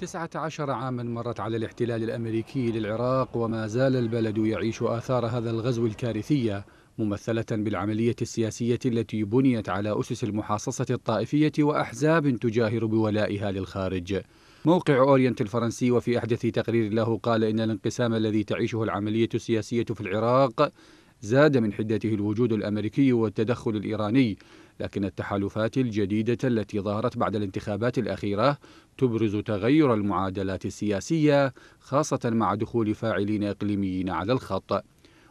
تسعة عشر عاما مرت على الاحتلال الأمريكي للعراق وما زال البلد يعيش آثار هذا الغزو الكارثية ممثلة بالعملية السياسية التي بنيت على أسس المحاصصة الطائفية وأحزاب تجاهر بولائها للخارج. موقع أورينت الفرنسي وفي أحدث تقرير له قال إن الانقسام الذي تعيشه العملية السياسية في العراق زاد من حدته الوجود الأمريكي والتدخل الإيراني لكن التحالفات الجديدة التي ظهرت بعد الانتخابات الأخيرة تبرز تغير المعادلات السياسية خاصة مع دخول فاعلين إقليميين على الخط.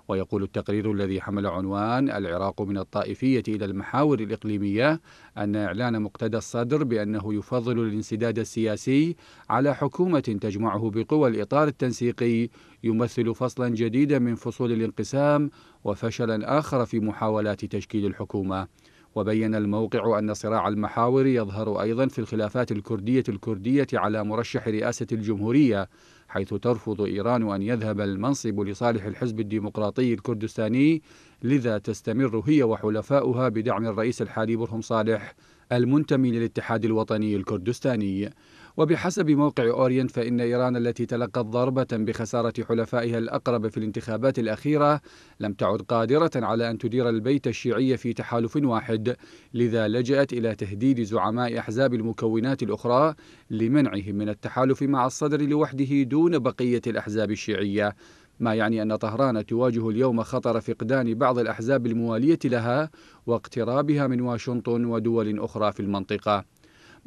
ويقول التقرير الذي حمل عنوان العراق من الطائفية إلى المحاور الإقليمية أن إعلان مقتدى الصدر بأنه يفضل الانسداد السياسي على حكومة تجمعه بقوى الإطار التنسيقي يمثل فصلا جديدا من فصول الانقسام وفشلا آخر في محاولات تشكيل الحكومة. وبين الموقع أن صراع المحاور يظهر أيضا في الخلافات الكردية الكردية على مرشح رئاسة الجمهورية حيث ترفض إيران أن يذهب المنصب لصالح الحزب الديمقراطي الكردستاني لذا تستمر هي وحلفاؤها بدعم الرئيس الحالي برهم صالح المنتمي للاتحاد الوطني الكردستاني. وبحسب موقع أورينت فإن إيران التي تلقت ضربة بخسارة حلفائها الأقرب في الانتخابات الأخيرة لم تعد قادرة على أن تدير البيت الشيعي في تحالف واحد لذا لجأت إلى تهديد زعماء أحزاب المكونات الأخرى لمنعهم من التحالف مع الصدر لوحده دون بقية الأحزاب الشيعية. ما يعني أن طهران تواجه اليوم خطر فقدان بعض الأحزاب الموالية لها واقترابها من واشنطن ودول أخرى في المنطقة.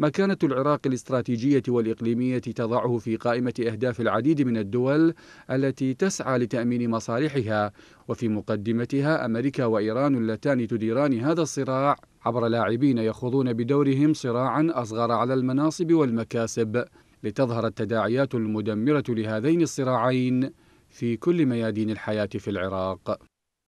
مكانة العراق الاستراتيجية والإقليمية تضعه في قائمة أهداف العديد من الدول التي تسعى لتأمين مصالحها وفي مقدمتها أمريكا وإيران اللتان تديران هذا الصراع عبر لاعبين يخوضون بدورهم صراعا أصغر على المناصب والمكاسب. لتظهر التداعيات المدمرة لهذين الصراعين في كل ميادين الحياة في العراق.